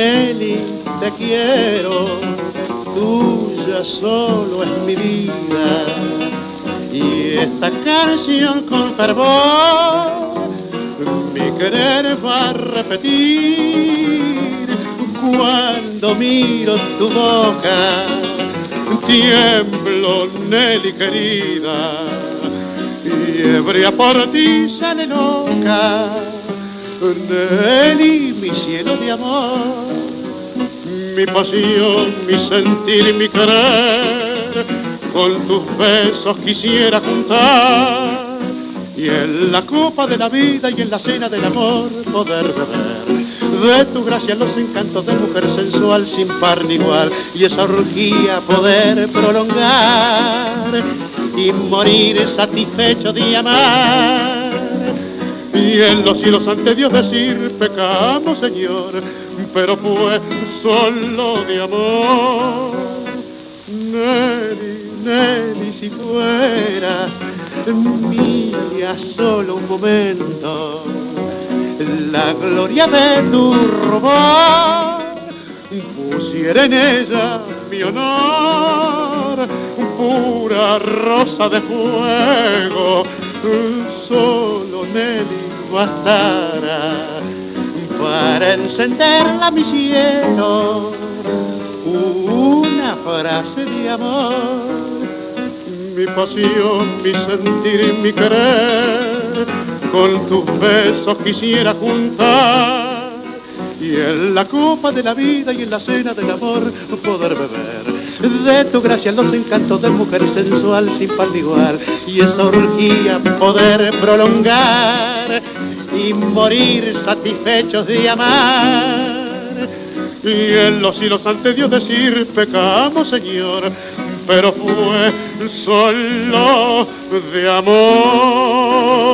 Nelly, te quiero, tuya solo es mi vida. Y esta canción con fervor, mi querer va a repetir cuando miro tu boca. Tiemblo, Nelly querida, y ebria por ti sale loca. Nelly, mi cielo de amor, mi pasión, mi sentir, mi querer, con tus besos quisiera juntar. Y en la copa de la vida y en la cena del amor poder beber de tu gracia los encantos de mujer sensual sin par ni igual y esa orgía poder prolongar y morir satisfecho de amar en los cielos ante Dios decir pecamos Señor pero fue solo de amor. Nelly, Nelly si fuera mía solo un momento la gloria de tu rubor, pusiera en ella mi honor, pura rosa de fuego, solo Nelly bastara para encenderla mi cielo, una frase de amor, mi pasión, mi sentir, mi querer con tus besos quisiera juntar. Y en la copa de la vida y en la cena del amor poder beber de tu gracia los encantos de mujer sensual sin par igual y esa orgía poder prolongar y morir satisfechos de amar. Y en los hilos ante Dios decir pecamos Señor pero fue solo de amor